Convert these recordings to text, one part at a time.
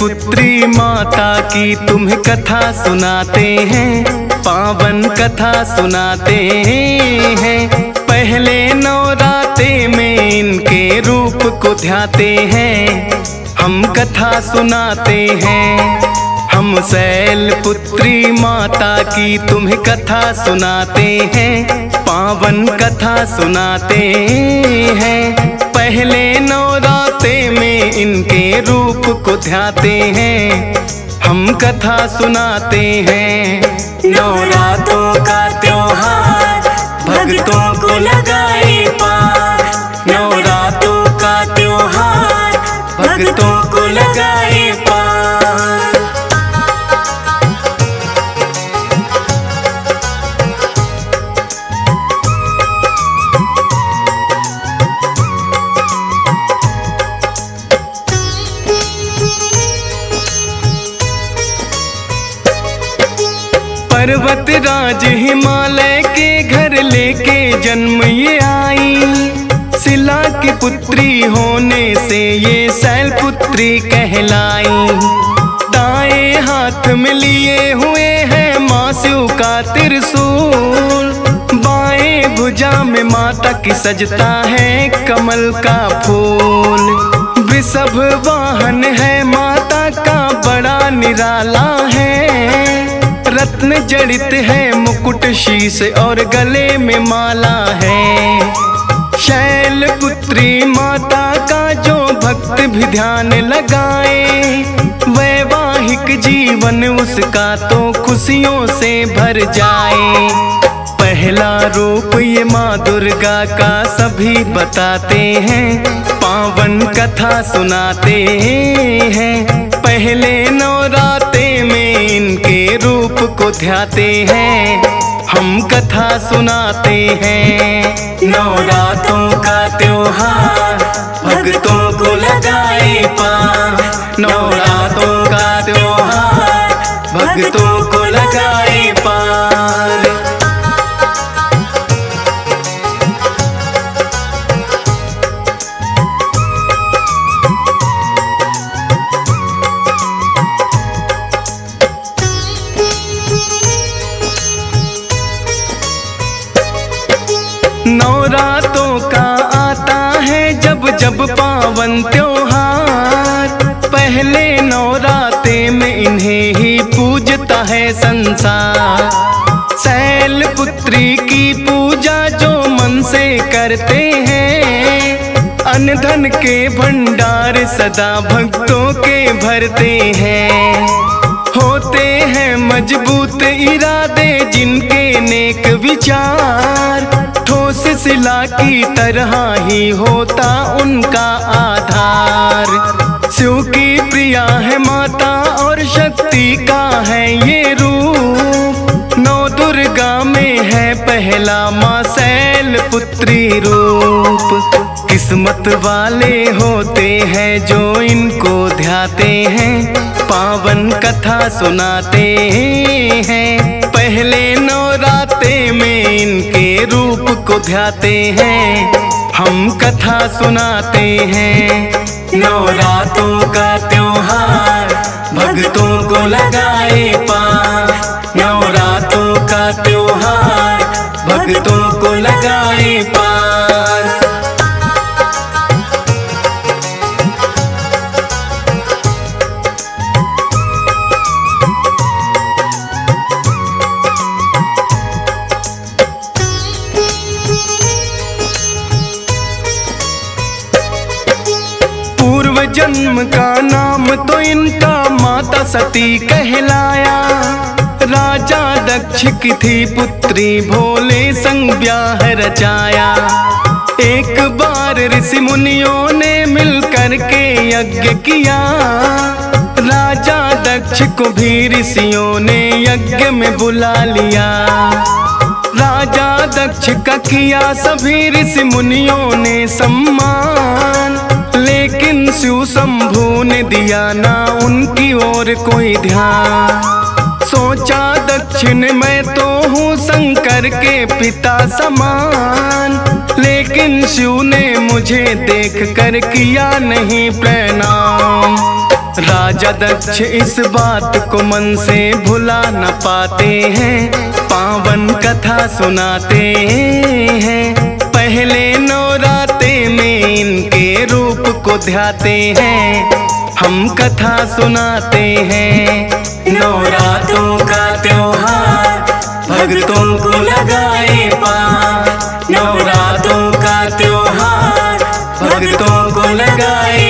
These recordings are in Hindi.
पुत्री माता की तुम्हें कथा सुनाते हैं, पावन कथा सुनाते हैं। पहले नवराते में इनके रूप को ध्याते हैं, हम कथा सुनाते हैं। हम शैल पुत्री माता की तुम्हें कथा सुनाते हैं, पावन कथा सुनाते हैं। पहले नवराते में इनके रूप को ध्याते हैं, हम कथा सुनाते हैं। नवरातों का त्योहार, भक्तों को लगाए पार। नवरातों का त्योहार, भक्तों को लगाए पर्वत राज हिमालय के घर लेके जन्म ये आई। शिला की पुत्री होने से ये शैल पुत्री कहलाई। दाएँ हाथ में लिए हुए हैं माँ शिव का त्रिशूल। बाएँ भुजा में माता की सजता है कमल का फूल। वृषभ वाहन है माता का बड़ा निराला है। रत्न जड़ित है, मुकुट शीश और गले में माला है। शैल पुत्री माता का जो भक्त भी ध्यान लगाए, वैवाहिक जीवन उसका तो खुशियों से भर जाए। पहला रूप ये माँ दुर्गा का सभी बताते हैं, पावन कथा सुनाते हैं। पहले नवराते में इनके रूप को ध्याते हैं, हम कथा सुनाते हैं। नवरातों का त्योहार, भक्तों को लगाए पार। नवरातों का त्योहार, भक्तों को लगाए पार। संसार। शैल पुत्री की पूजा जो मन से करते हैं, अनधन धन के भंडार सदा भक्तों के भरते हैं। होते हैं मज़बूत इरादे जिनके नेक विचार। ठोस सिला की तरह ही होता उनका आधार। शिव की प्रिया है माता और शक्ति का है ये रूप। नौ दुर्गा में है पहला माँ शैल पुत्री रूप। किस्मत वाले होते हैं जो इनको ध्याते हैं। पावन कथा सुनाते हैं। पहले नवराते में इनके रूप को ध्याते हैं। हम कथा सुनाते हैं। नवरातों का त्योहार, भक्तों को लगाए पार। नवरातों का त्योहार, भक्तों को लगाए पार। सती कहलाया। राजा दक्ष की थी पुत्री, भोले संग ब्याह रचाया। एक बार ऋषि मुनियों ने मिलकर के यज्ञ किया। राजा दक्ष को भी ऋषियों ने यज्ञ में बुला लिया। राजा दक्ष का किया सभी ऋषि मुनियों ने सम्मान। लेकिन शिव शंभू ने दिया ना उनकी ओर कोई ध्यान। सोचा दक्षिण मैं तो हूँ शंकर के पिता समान। लेकिन शिव ने मुझे देख कर किया नहीं प्रणाम। राजा दक्ष इस बात को मन से भुला न पाते हैं, पावन कथा सुनाते हैं। पहले नौराते इनके रूप को ध्याते हैं, हम कथा सुनाते हैं। नवरातों का त्योहार, भक्तों को लगाए पार। नवरातों का त्योहार, भक्तों को लगाए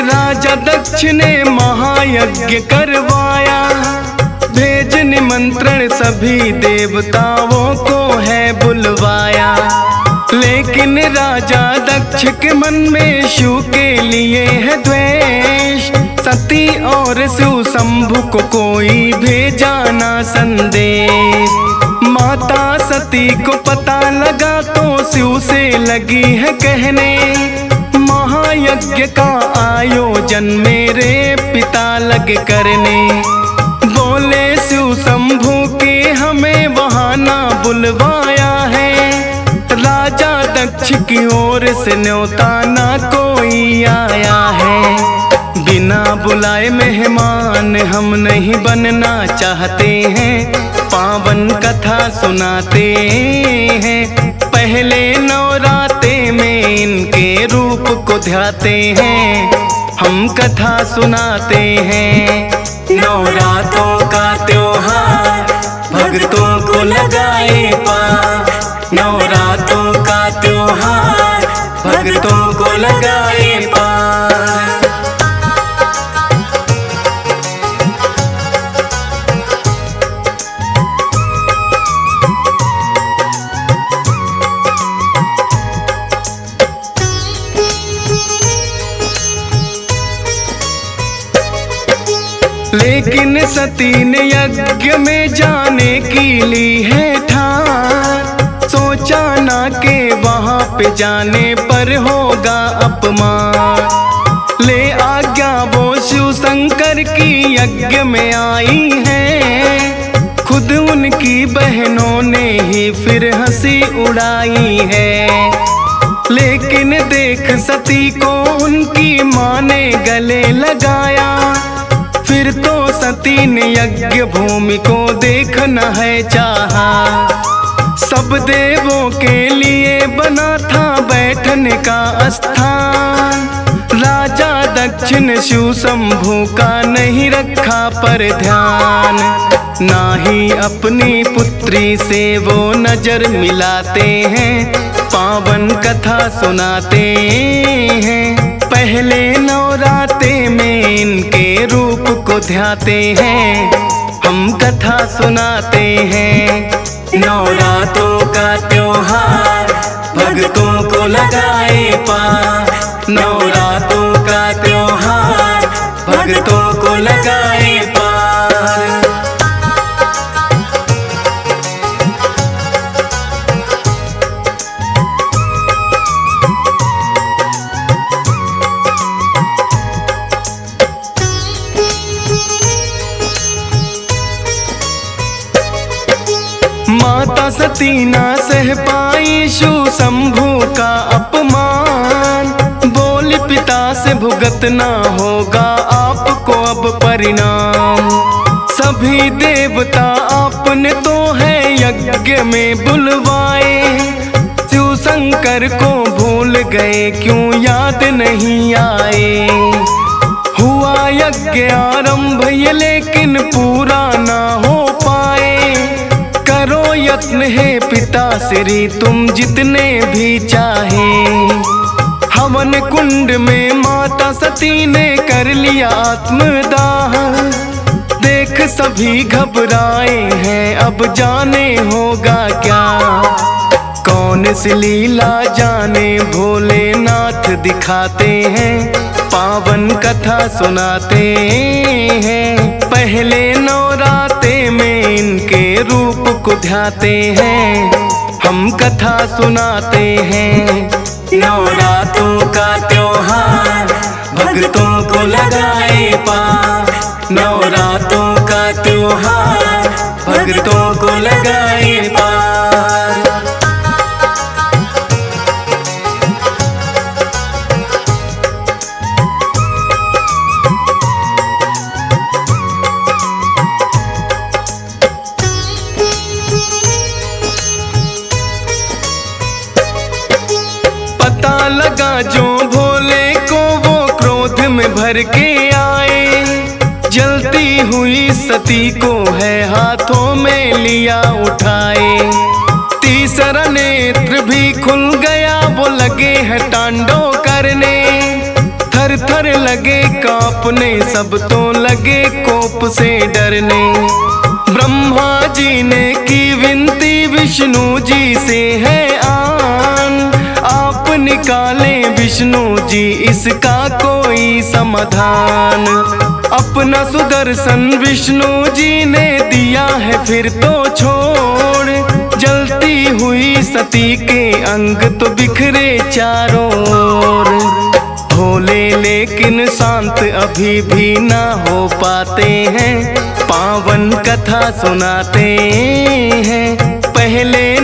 राजा दक्ष ने महायज्ञ करवाया। भेज निमंत्रण सभी देवताओं को है बुलवाया। लेकिन राजा दक्ष के मन में शु के लिए है द्वेष। सती और शिव को कोई भेजा ना संदेश। माता सती को पता लगा तो शिव से लगी है कहने। महायज्ञ का आयोजन मेरे पिता लग करने। बोले शिव शंभु के हमें वहाँ ना बुलवाया है। राजा दक्ष की ओर से न्योता ना कोई आया है। बिना बुलाए मेहमान, हम नहीं बनना चाहते हैं। पावन कथा सुनाते हैं। पहले नवराते में इनके रूप को ध्याते हैं। हम कथा सुनाते हैं। नवरातों का त्योहार, भक्तों को लगाए पार। नवरातों का त्योहार, भक्तों को लगाए सती ने यज्ञ में जाने की ली है ठान। सोचा ना के वहाँ पे जाने पर होगा अपमान। ले आज्ञा वो शिव शंकर की यज्ञ में आई है। खुद उनकी बहनों ने ही फिर हँसी उड़ाई है। लेकिन देख सती को उनकी माँ ने गले लगाया। फिर तो सती ने यज्ञ भूमि को देखना है चाहा। सब देवों के लिए बना था बैठने का स्थान। राजा दक्षिण शिव शंभु का नहीं रखा पर ध्यान। ना ही अपनी पुत्री से वो नज़र मिलाते हैं, पावन कथा सुनाते हैं। पहले नवराते में इनके रूप को ध्याते हैं। हम कथा सुनाते हैं। नवरातों का त्योहार, भक्तों को लगाए पार। नवरातों का त्योहार, भक्तों को लगाए सती ना सह पाई शु शंभु का अपमान। बोल पिता से भुगतना होगा आपको अब परिणाम। सभी देवता आपने तो है यज्ञ में बुलवाए। शिव शंकर को भूल गए, क्यों याद नहीं आए? हुआ यज्ञ आरंभ ये लेकिन पूरा ना हो करो यत्न है पिता श्री तुम जितने भी चाहे। हवन कुंड में माता सती ने कर लिया आत्मदाह। देख सभी घबराए हैं, अब जाने होगा क्या। कौन सी लीला जाने, भोलेनाथ दिखाते हैं, पावन कथा सुनाते हैं। पहले नवराते में इनके रूप को ध्याते हैं, हम कथा सुनाते हैं। नवरात्रों का त्योहार, भक्तों को लगाए पार। नवरात्रों का त्योहार, भक्तों को लगाए पार। भर के आए, जलती हुई सती को है हाथों में लिया उठाए। तीसरा नेत्र भी खुल गया, वो लगे है टांडो करने। थर थर लगे कांपने, सब तो लगे कोप से डरने। ब्रह्मा जी ने की विनती, विष्णु जी से है आप निकाले विष्णु जी, इसका कोई समाधान? अपना सुदर्शन विष्णु जी ने दिया है, फिर तो छोड़। जलती हुई सती के अंग तो बिखरे चारों ओर। भोले लेकिन शांत अभी भी ना हो पाते हैं। पावन कथा सुनाते हैं। पहले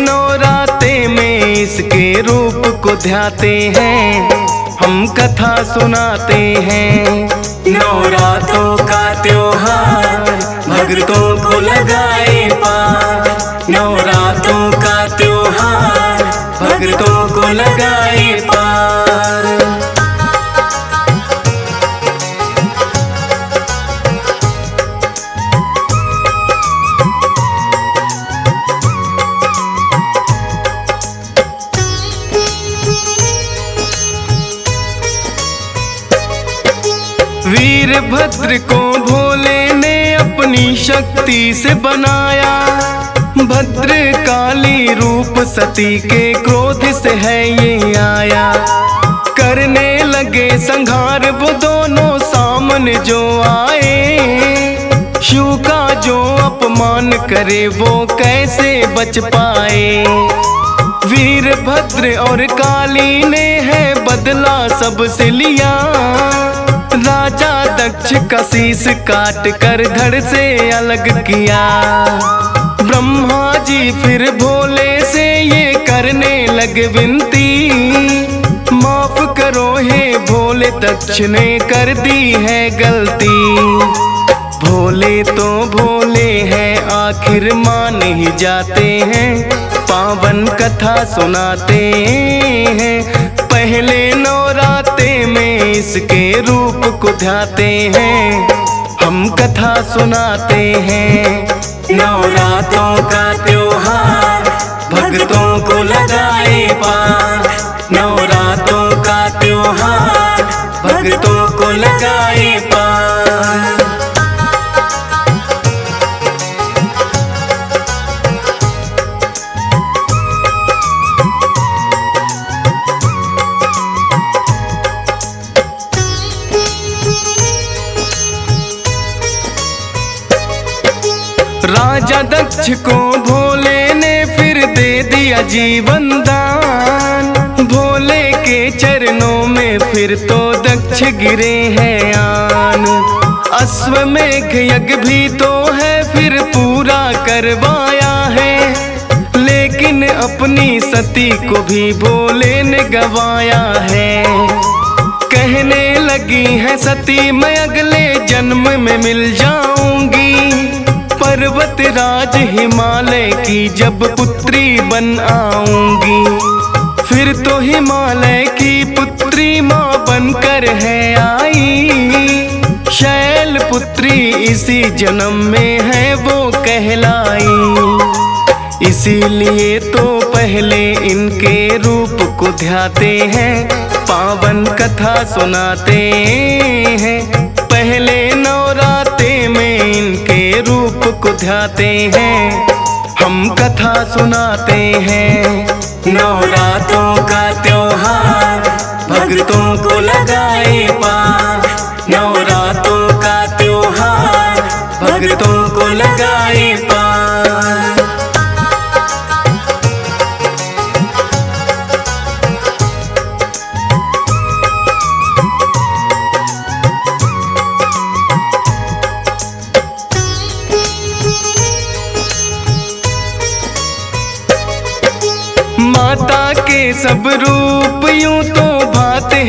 में इसके रूप को ध्याते हैं, हम कथा सुनाते हैं। नवरातों का त्योहार भगतों को लगाए पार। नवरातों का त्योहार भगतों को लगाए वीरभद्र को भोले ने अपनी शक्ति से बनाया। भद्र काली रूप सती के क्रोध से है ये आया। करने लगे संहार वो दोनों सामने जो आए। शिव का जो अपमान करे वो कैसे बच पाए? वीरभद्र और काली ने है बदला सबसे लिया। राजा दक्ष का शीस काट कर धड़ से अलग किया। ब्रह्मा जी फिर भोले से ये करने लग विनती। माफ़ करो हे भोले, दक्ष ने कर दी है गलती। भोले तो भोले हैं, आखिर मान ही जाते हैं। पावन कथा सुनाते हैं पहले नौराते में इसके रूप को ध्याते हैं, हम कथा सुनाते हैं। नौरातों का त्योहार, भक्तों को लगाए पार। नवरातों का त्योहार, भक्तों को लगाए राजा दक्ष को भोले ने फिर दे दिया जीवन दान। भोले के चरणों में फिर तो दक्ष गिरे हैं आन। अश्वमेघ यज्ञ भी तो है, फिर पूरा करवाया है। लेकिन अपनी सती को भी भोले ने गवाया है। कहने लगी है सती, मैं अगले जन्म में मिल जाऊँगी। पर्वत राज हिमालय की जब पुत्री बन आऊँगी, फिर तो हिमालय की पुत्री माँ बनकर है आई। शैल पुत्री इसी जन्म में है, वो कहलाई। इसीलिए तो पहले इनके रूप को ध्याते हैं, पावन कथा सुनाते हैं। पहले ध्याते हैं, हम कथा सुनाते हैं। नवरातों का त्योहार, भक्तों को लगाए पार। नवरातों का त्योहार, भक्तों को लगाए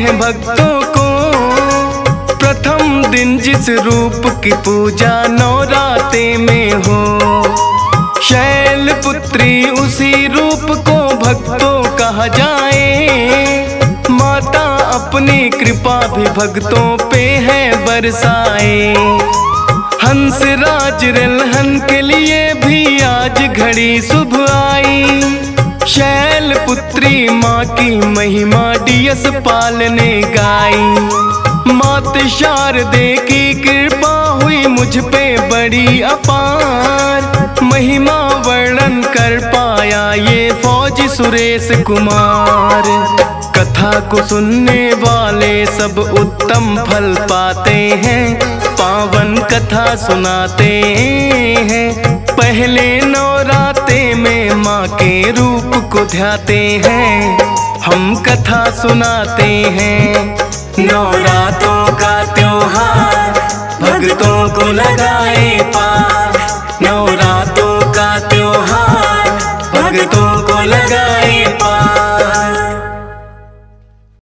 हैं भक्तों को। प्रथम दिन जिस रूप की पूजा नौराते में हो, शैल पुत्री उसी रूप को भक्तों कहा जाए। माता अपनी कृपा भी भक्तों पे है बरसाए। हंस राज रलहन के लिए भी आज घड़ी शुभ आई। शैल पुत्री माँ की महिमा डियस पालने गाई। मात शारदे की कृपा हुई मुझ पे बड़ी अपार। महिमा वर्णन कर पाया ये फौज सुरेश कुमार। कथा को सुनने वाले सब उत्तम फल पाते हैं, पावन कथा सुनाते हैं। पहले नौराते में माँ के रूप को ध्याते हैं, हम कथा सुनाते हैं। नौरातों का त्योहार, भक्तों को लगाए पार। नौरातों का त्योहार, भक्तों को लगाए